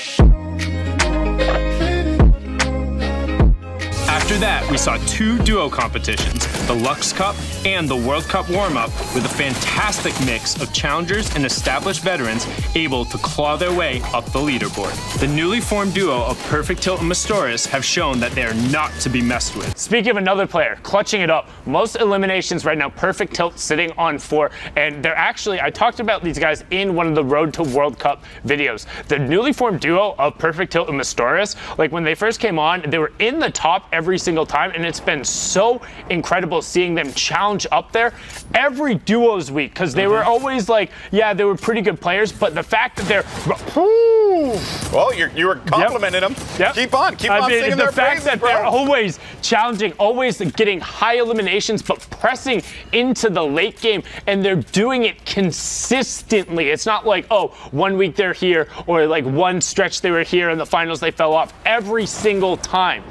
Thank you. After that, we saw two duo competitions, the Luxe Cup and the World Cup warm-up, with a fantastic mix of challengers and established veterans able to claw their way up the leaderboard. The newly formed duo of Perfect Tilt and Mastoris have shown that they are not to be messed with. Speaking of another player, clutching it up, most eliminations right now, Perfect Tilt sitting on four, and they're actually, I talked about these guys in one of the Road to World Cup videos. The newly formed duo of Perfect Tilt and Mastoris, like when they first came on, they were in the top every single time, and it's been so incredible seeing them challenge up there every duos week because they were mm-hmm. always like, yeah, they were pretty good players, but the fact that they're Well, you're, you were complimenting them. Yep. Keep on. Keep I on mean, singing the their fact praises, that bro. they're always challenging, always getting high eliminations, but pressing into the late game, and they're doing it consistently. It's not like, oh, one week they're here, or like one stretch they were here, in the finals they fell off. Every single time.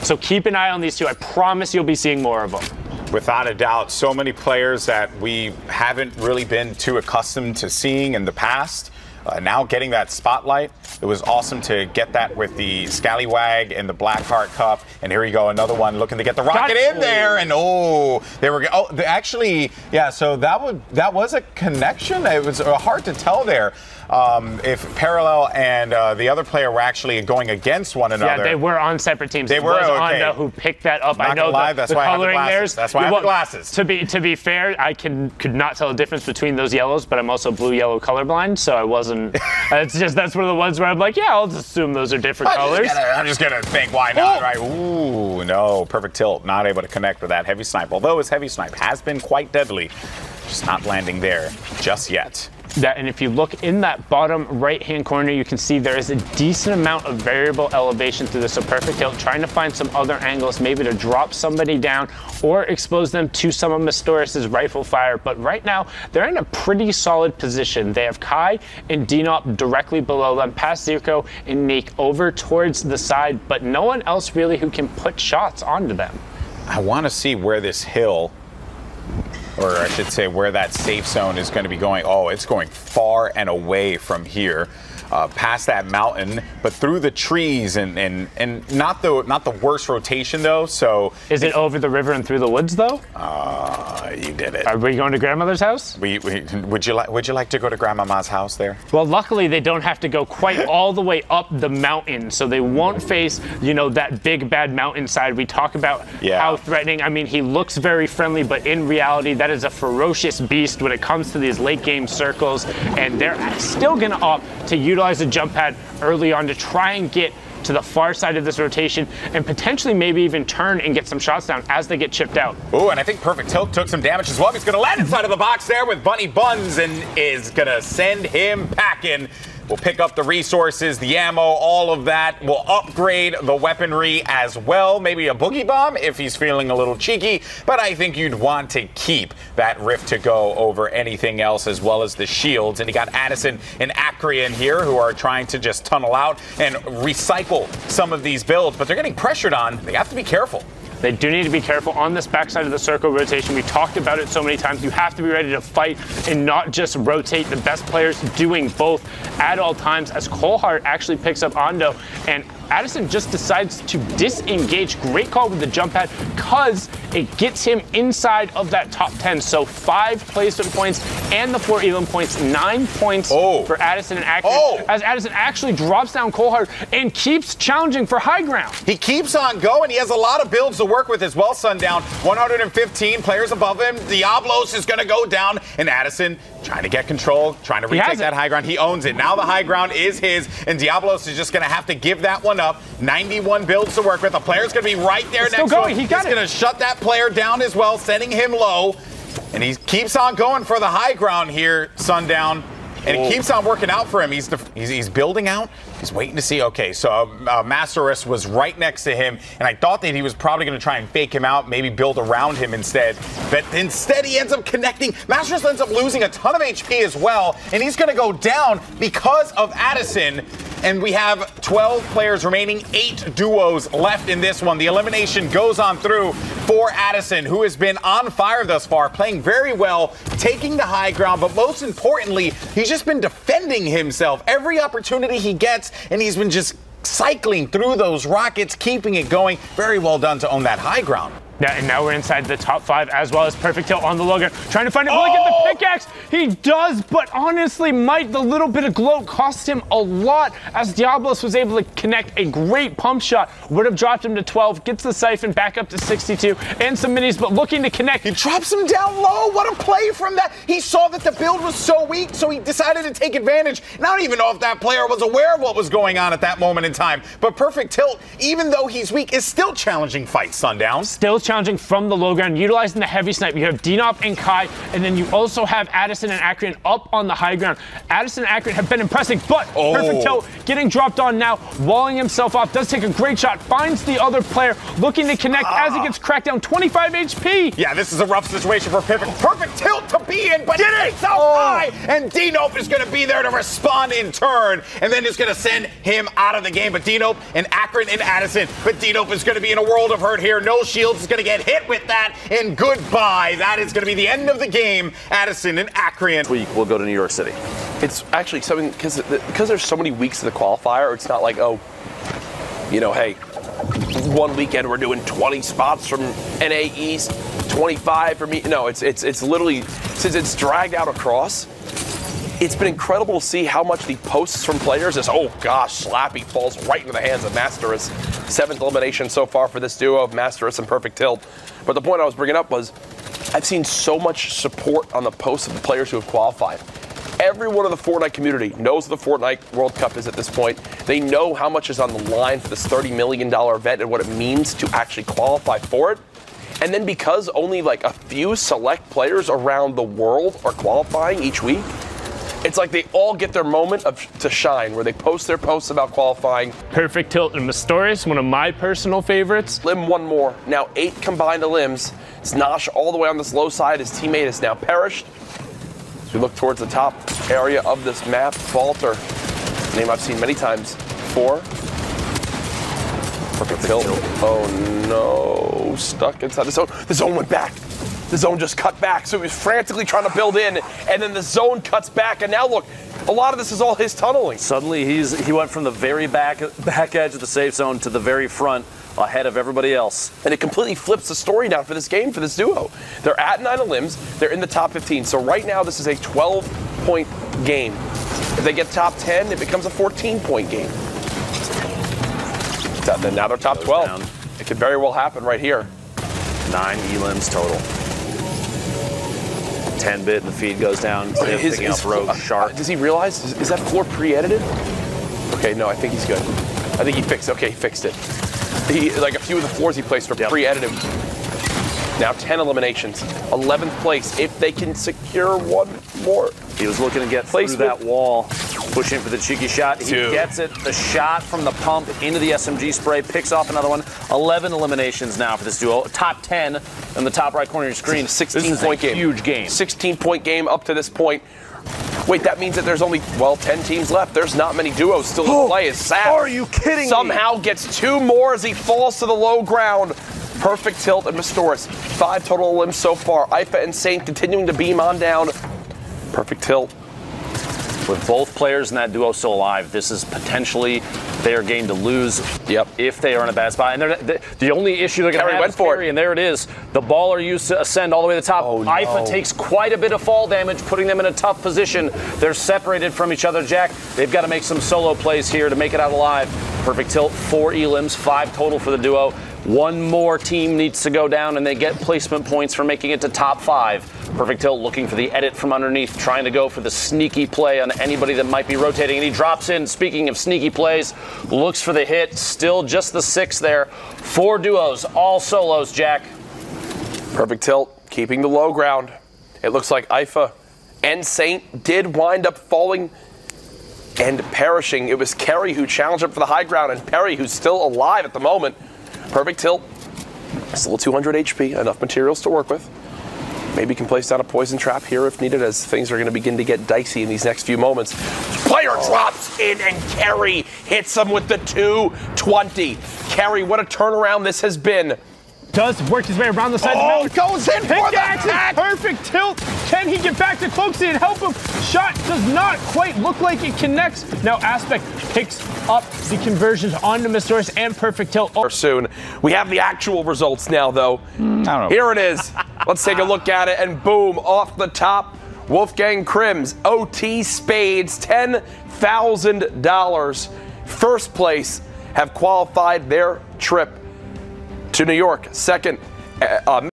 So keep an eye on these two. I promise you'll be seeing more of them. Without a doubt, so many players that we haven't really been too accustomed to seeing in the past. Uh, now getting that spotlight, it was awesome to get that with the Scallywag and the Blackheart Cup. And here you go, another one looking to get the rocket in there. And oh, they were oh, they actually, yeah. So that would that was a connection. It was uh, hard to tell there um, if Parallel and uh, the other player were actually going against one another. Yeah, they were on separate teams. They It were, was okay. Who picked that up. Not I know lie, the, that's the why I have the coloring glasses. That's why I have the glasses. To be to be fair, I can could not tell the difference between those yellows, but I'm also blue yellow colorblind, so I wasn't. it's just that's one of the ones where I'm like, yeah, I'll just assume those are different I'm colors. just, gonna, I'm just gonna think, why not, Oh. right? Ooh, no, perfect tilt, not able to connect with that heavy snipe. Although his heavy snipe has been quite deadly, just not landing there just yet. That and if you look in that bottom right hand corner you can see there is a decent amount of variable elevation through this so perfect tilt trying to find some other angles maybe to drop somebody down or expose them to some of Mastoris's rifle fire. But right now they're in a pretty solid position. They have Kai and Denop directly below them. Past Zirko and Neek over towards the side but no one else really who can put shots onto them. I want to see where this hill, or I should say, where that safe zone is going to be going. Oh, it's going far and away from here. Uh, past that mountain, but through the trees and, and, and not the not the worst rotation though. So is it over the river and through the woods though uh, Uh, you did it. are we going to grandmother's house We, we, would you like Would you like to go to Grandmama's house there? Well, luckily they don't have to go quite all the way up the mountain, so they won't face, you know, that big bad mountainside. We talk about Yeah. how threatening. I mean, he looks very friendly, but in reality, that is a ferocious beast when it comes to these late game circles, and they're still going to opt to utilize a jump pad early on to try and get to the far side of this rotation and potentially maybe even turn and get some shots down as they get chipped out. Ooh, and I think Perfect Tilt took some damage as well. He's going to land inside of the box there with Bunny Buns and is going to send him packing. We'll pick up the resources, the ammo, all of that. We'll upgrade the weaponry as well. Maybe a boogie bomb if he's feeling a little cheeky. But I think you'd want to keep that rift to go over anything else as well as the shields. And you got Addison and Acreon here who are trying to just tunnel out and recycle some of these builds. But they're getting pressured on. They have to be careful. They do need to be careful on this backside of the circle rotation. We talked about it so many times. You have to be ready to fight and not just rotate. The best players doing both at all times. As Colehart actually picks up Ando and Addison just decides to disengage. Great call with the jump pad because it gets him inside of that top 10. So five placement points and the four elim points, nine points Oh. for Addison and Acton. Oh. As Addison actually drops down Colehart and keeps challenging for high ground. He keeps on going. He has a lot of builds to work with as well, Sundown. 115 players above him. Diablos is going to go down. And Addison trying to get control, trying to retake that high ground. He owns it. Now the high ground is his. And Diablos is just going to have to give that one up. 91 builds to work with. The player's going to be right there It's next to going. him. He got He's going to shut that player down as well, sending him low. And he keeps on going for the high ground here, Sundown. And it keeps on working out for him. He's, def- he's he's building out. He's waiting to see. Okay, so uh, Mastoris was right next to him, and I thought that he was probably going to try and fake him out, maybe build around him instead. But instead, he ends up connecting. Mastoris ends up losing a ton of HP as well, and he's going to go down because of Addison. And we have 12 players remaining, eight duos left in this one. The elimination goes on through for Addison, who has been on fire thus far, playing very well, taking the high ground, but most importantly, he's just been defending himself every opportunity he gets, and he's been just cycling through those rockets, keeping it going. Very well done to own that high ground. Yeah, and now we're inside the top five as well as Perfect Tilt on the Logan. Trying to find him. Oh! Look at the pickaxe. He does, but honestly, Mike, the little bit of gloat cost him a lot as Diablos was able to connect a great pump shot. Would have dropped him to 12, gets the siphon back up to 62, and some minis, but looking to connect. He drops him down low. What a play from that. He saw that the build was so weak, so he decided to take advantage. And I don't even know if that player was aware of what was going on at that moment in time. But Perfect Tilt, even though he's weak, is still challenging fight Sundown. Still challenging from the low ground, utilizing the heavy snipe. You have Dinop and Kai, and then you also have Addison and Akron up on the high ground. Addison and Akron have been impressive, but oh. Perfect Tilt getting dropped on now, walling himself off, does take a great shot, finds the other player, looking to connect ah. as he gets cracked down 25 HP. Yeah, this is a rough situation for Perfect. Perfect Tilt to be in, but Did it! it's out oh. high, and Dinop is going to be there to respond in turn, and then is going to send him out of the game. But Dinop and Akron and Addison, but Dinop is going to be in a world of hurt here. No shields is going to get hit hit with that, and goodbye. That is going to be the end of the game. Addison and Akron. Week we'll go to New York City. It's actually something because because there's so many weeks of the qualifier. It's not like oh, you know, hey, one weekend we're doing 20 spots from NA East, 25 for me. No, it's it's it's literally since it's dragged out across it's been incredible to see how much the posts from players is, oh gosh, Slappy falls right into the hands of Mastoris. Seventh elimination so far for this duo of Mastoris and Perfect Tilt. But the point I was bringing up was I've seen so much support on the posts of the players who have qualified. Everyone in the Fortnite community knows the Fortnite World Cup is at this point. They know how much is on the line for this $30 million event and what it means to actually qualify for it. And then because only like a few select players around the world are qualifying each week, it's like they all get their moment of, to shine where they post their posts about qualifying. Perfect Tilt and Mastoris, one of my personal favorites. Limb one more. Now eight combined limbs. It's Nosh all the way on this low side. His teammate has now perished. As we look towards the top area of this map, Falter, name I've seen many times. Four. Perfect tilt. Oh no, stuck inside the zone. The zone went back the zone just cut back. So he was frantically trying to build in, and then the zone cuts back. And now look, a lot of this is all his tunneling. Suddenly he's he went from the very back back edge of the safe zone to the very front ahead of everybody else. And it completely flips the story now for this game, for this duo. They're at nine of limbs, they're in the top 15. So right now this is a 12 point game. If they get top 10, it becomes a 14 point game. Then now they're top 12. It could very well happen right here. Nine elims total. 10 bit and the feed goes down. His, picking his, up rogue uh, shark. Does he realize? Is, is that floor pre-edited? Okay, no, I think he's good. I think he fixed. Okay, he fixed it. He like a few of the floors he placed were yep. pre-edited. Now 10 eliminations, 11th place. If they can secure one more, he was looking to get Placement. through that wall, pushing for the cheeky shot. He gets it. The shot from the pump into the SMG spray picks off another one. 11 eliminations now for this duo. Top 10 in the top right corner of your screen. 16 point game. Huge game. 16 point game up to this point. Wait, that means that there's only, well, 10 teams left. There's not many duos still to oh, play. Is Sap. Are you kidding Somehow me? gets two more as he falls to the low ground. Perfect tilt and Mastoris. Five total limbs so far. IFA and Saint continuing to beam on down. Perfect tilt with both players in that duo still alive, this is potentially their game to lose. Yep. If they are in a bad spot, and they're, the, the only issue they're going to have went is for carry, and there it is. The baller used to ascend all the way to the top. Oh, no. IFA takes quite a bit of fall damage, putting them in a tough position. They're separated from each other. Jack, they've got to make some solo plays here to make it out alive. Perfect tilt, four elims, five total for the duo. One more team needs to go down, and they get placement points for making it to top five. Perfect Tilt looking for the edit from underneath, trying to go for the sneaky play on anybody that might be rotating. And he drops in. Speaking of sneaky plays, looks for the hit. Still just the six there. Four duos, all solos, Jack. Perfect Tilt keeping the low ground. It looks like IFA and Saint did wind up falling and perishing. It was Kerry who challenged him for the high ground, and Perry, who's still alive at the moment, Perfect tilt. Still 200 HP, enough materials to work with. Maybe can place down a poison trap here if needed, as things are going to begin to get dicey in these next few moments. Player drops in, and Kerry hits him with the 220. Kerry, what a turnaround this has been. Does work his way around the side Oh, of the oh, mountain. goes in for the Pickaxe, back. perfect tilt. Can he get back to Cloakzy and help him? Shot does not quite look like it connects. Now Aspect picks up the conversions onto Mastoris and perfect tilt. Oh, soon. We have the actual results now, though. Hmm, don't know. Here it is. Let's take a look at it, and boom, off the top, Wolfgang Krims, OT Spades, $10,000. First place have qualified their trip to New York. Second, uh,